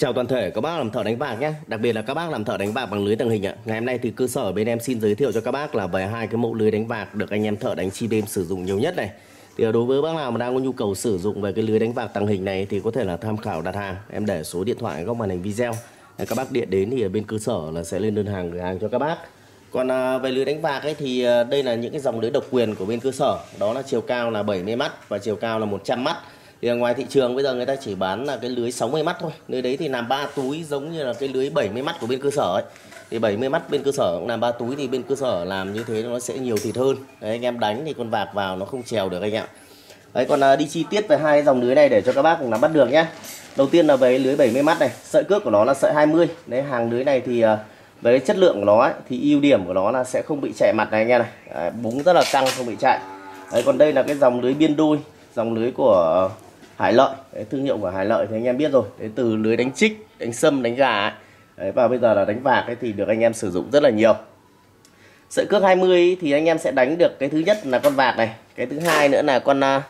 Chào toàn thể, các bác làm thợ đánh bạc nhé. Đặc biệt là các bác làm thợ đánh bạc bằng lưới tàng hình ạ. Ngày hôm nay thì cơ sở bên em xin giới thiệu cho các bác là về hai cái mẫu lưới đánh bạc được anh em thợ đánh chi đêm sử dụng nhiều nhất này. Thì đối với bác nào mà đang có nhu cầu sử dụng về cái lưới đánh bạc tàng hình này thì có thể là tham khảo đặt hàng. Em để số điện thoại góc màn hình video. Các bác điện đến thì ở bên cơ sở là sẽ lên đơn hàng gửi hàng cho các bác. Còn à, về lưới đánh bạc ấy thì à, đây là những cái dòng lưới độc quyền của bên cơ sở. Đó là chiều cao là 70 mắt và chiều cao là 100 mắt thì ở ngoài thị trường bây giờ người ta chỉ bán là cái lưới 60 mắt thôi. Nơi đấy thì làm ba túi giống như là cái lưới 70 mắt của bên cơ sở ấy. Thì 70 mắt bên cơ sở cũng làm ba túi thì bên cơ sở làm như thế nó sẽ nhiều thịt hơn. Đấy anh em đánh thì con vạc vào nó không trèo được anh ạ. Đấy còn à, đi chi tiết về hai dòng lưới này để cho các bác cùng nắm bắt được nhé. Đầu tiên là về lưới 70 mắt này sợi cước của nó là sợi 20 đấy hàng lưới này thì à, về chất lượng của nó ấy, thì ưu điểm của nó là sẽ không bị chạy mặt này anh em này. Đấy, búng rất là căng không bị chạy. Đấy còn đây là cái dòng lưới biên đôi dòng lưới của Hải Lợi. Đấy, thương hiệu của Hải Lợi thì anh em biết rồi. Đấy, từ lưới đánh trích đánh sâm đánh gà ấy. Đấy, và bây giờ là đánh vạc ấy, thì được anh em sử dụng rất là nhiều. Sợi cước 20 thì anh em sẽ đánh được cái thứ nhất là con vạc này cái thứ hai nữa là con uh,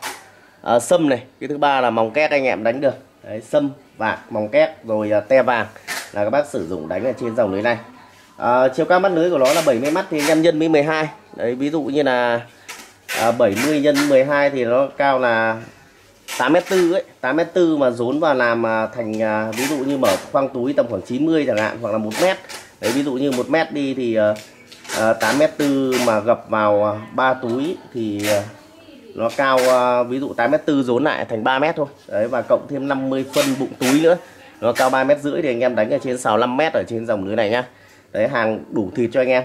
uh, sâm này cái thứ ba là mòng két anh em đánh được. Đấy, sâm vạc mòng két rồi uh, te vàng là các bác sử dụng đánh ở trên dòng lưới này. À, chiều cao mắt lưới của nó là 70 mắt thì anh em nhân với 12 đấy ví dụ như là à, 70 nhân 12 thì nó cao là 8m4 ấy. 8m4 mà rốn vào làm à, thành à, ví dụ như mở khoang túi tầm khoảng 90 chẳng hạn hoặc là 1m đấy ví dụ như 1m đi thì à, uh, 8m4 mà gập vào ba túi thì nó cao ví dụ 8m4 rốn lại thành 3m thôi. Đấy và cộng thêm 50 phân bụng túi nữa. Nó cao 3 mét rưỡi thì anh em đánh ở trên 6 5 mét ở trên dòng lưới này nhá. Đấy hàng đủ thịt cho anh em.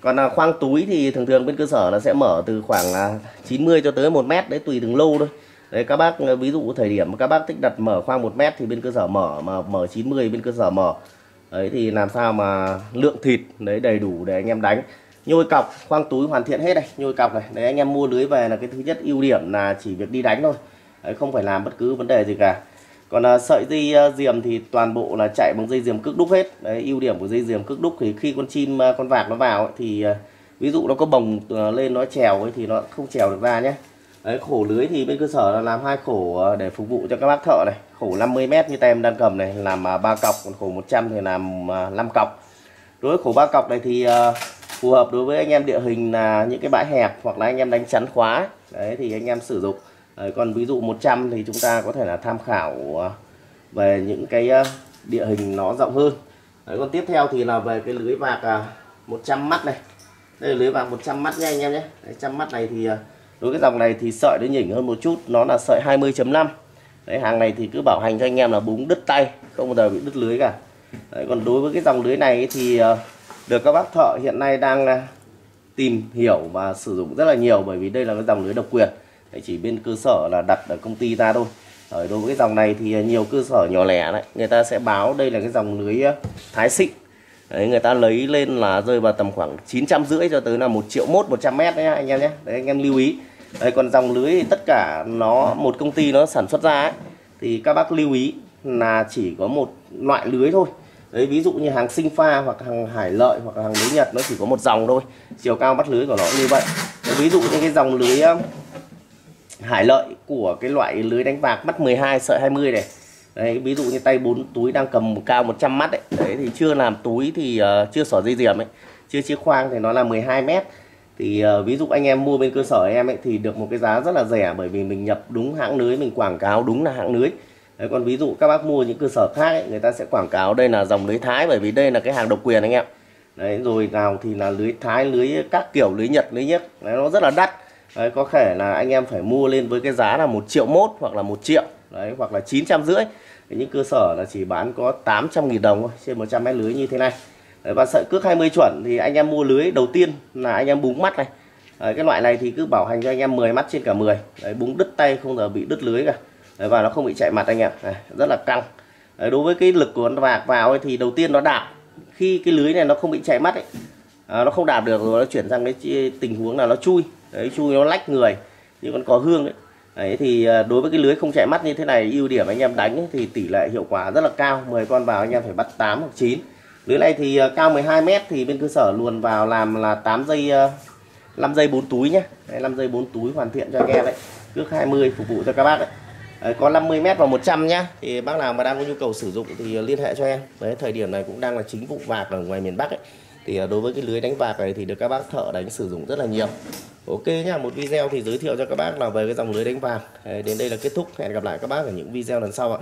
Còn là khoang túi thì thường thường bên cơ sở là sẽ mở từ khoảng 90 cho tới 1 mét đấy tùy từng lô thôi đấy các bác ví dụ thời điểm các bác thích đặt mở khoang 1 mét thì bên cơ sở mở mà mở 90 bên cơ sở mở. Đấy thì làm sao mà lượng thịt đấy đầy đủ để anh em đánh. Nhôi cọc khoang túi hoàn thiện hết này nhôi cọc này. Đấy anh em mua lưới về là cái thứ nhất ưu điểm là chỉ việc đi đánh thôi. Đấy, không phải làm bất cứ vấn đề gì cả. Còn à, sợi dây à, diềm thì toàn bộ là chạy bằng dây diềm cước đúc hết. Đấy ưu điểm của dây diềm cước đúc thì khi con chim à, con vạc nó vào ấy, thì à, ví dụ nó có bồng lên nó trèo ấy, thì nó không trèo được ra nhé đấy khổ lưới thì bên cơ sở là làm hai khổ ờ, để phục vụ cho các bác thợ này. Khổ 50 mét như tem đang cầm này làm à, ba cọc còn khổ 100 thì làm à, 5 cọc. Đối với khổ ba cọc này thì ờ, phù hợp đối với anh em địa hình là những cái bãi hẹp hoặc là anh em đánh chắn khóa. Đấy thì anh em sử dụng. Đấy, còn ví dụ 100 thì chúng ta có thể là tham khảo ờ, về những cái địa hình nó rộng hơn. Đấy, còn tiếp theo thì là về cái lưới vạc à, 100 mắt này. Đây là lưới vạc 100 mắt nha anh em nhé. Đấy, 100 mắt này thì đối với dòng này thì sợi nó nhỉnh hơn một chút nó là sợi 20.5 Đấy, hàng này thì cứ bảo hành cho anh em là búng đứt tay không bao giờ bị đứt lưới cả. Đấy, còn đối với cái dòng lưới này thì ờ, được các bác thợ hiện nay đang ờ, tìm hiểu và sử dụng rất là nhiều bởi vì đây là cái dòng lưới độc quyền. Đấy, chỉ bên cơ sở là đặt ở công ty ra thôi. Ở đối với cái dòng này thì ờ, nhiều cơ sở nhỏ lẻ đấy người ta sẽ báo đây là cái dòng lưới thái xịn đấy, người ta lấy lên là rơi vào tầm khoảng 900 rưỡi cho tới là một triệu mốt 100 mét đấy anh em nhé. Đấy anh em lưu ý đấy còn dòng lưới thì tất cả nó một công ty nó sản xuất ra ấy, thì các bác lưu ý là chỉ có một loại lưới thôi. Đấy ví dụ như hàng sinh pha hoặc hàng hải lợi hoặc hàng lưới nhật nó chỉ có một dòng thôi. Chiều cao bắt lưới của nó như vậy. Đấy, ví dụ như cái dòng lưới hải lợi của cái loại lưới đánh bạc mắt 12 sợi 20 này. Đấy ví dụ như tay bốn túi đang cầm cao 100 mắt đấy, đấy thì chưa làm túi thì uh, chưa xỏ dây diềm ấy. Chưa chiếc khoang thì nó là 12 mét thì uh, ví dụ anh em mua bên cơ sở em ấy thì được một cái giá rất là rẻ bởi vì mình nhập đúng hãng lưới mình quảng cáo đúng là hãng lưới. Đấy, còn ví dụ các bác mua những cơ sở khác ấy, người ta sẽ quảng cáo đây là dòng lưới thái bởi vì đây là cái hàng độc quyền anh em. Đấy rồi nào thì là lưới thái lưới các kiểu lưới nhật lưới nhấc nó rất là đắt. Đấy, có thể là anh em phải mua lên với cái giá là một triệu mốt hoặc là một triệu. Đấy hoặc là chín trăm rưỡi. Những cơ sở là chỉ bán có 800 nghìn đồng thôi trên 100 mét lưới như thế này và sợi cước 20 chuẩn thì anh em mua lưới đầu tiên là anh em búng mắt này. Đấy, cái loại này thì cứ bảo hành cho anh em 10 mắt trên cả 10 đấy, búng đứt tay không giờ bị đứt lưới cả. Đấy, và nó không bị chạy mặt anh em. Này, rất là căng. Đấy, đối với cái lực của con vạc vào ấy, thì đầu tiên nó đạp. Khi cái lưới này nó không bị chạy mắt ấy à, nó không đạp được rồi nó chuyển sang cái tình huống là nó chui. Đấy chui nó lách người như con có hương ấy. Đấy thì à, đối với cái lưới không chạy mắt như thế này ưu điểm anh em đánh ấy, thì tỷ lệ hiệu quả rất là cao. 10 con vào anh em phải bắt 8 hoặc 9 lưới này thì ờ, cao 12 mét thì bên cơ sở luồn vào làm là 8 giây ờ, 5 dây giây 4 túi nhé đấy, 5 giây 4 túi hoàn thiện cho anh em đấy. Cước 20 phục vụ cho các bác đấy. Đấy, có 50m và 100 nhá. Thì bác nào mà đang có nhu cầu sử dụng thì ờ, liên hệ cho em. Đấy thời điểm này cũng đang là chính vụ vạc ở ngoài miền Bắc ấy. Thì đối với cái lưới đánh vạc này thì được các bác thợ đánh sử dụng rất là nhiều. Ok nhá một video thì giới thiệu cho các bác là về cái dòng lưới đánh vàng. Đến đây là kết thúc. Hẹn gặp lại các bác ở những video lần sau ạ.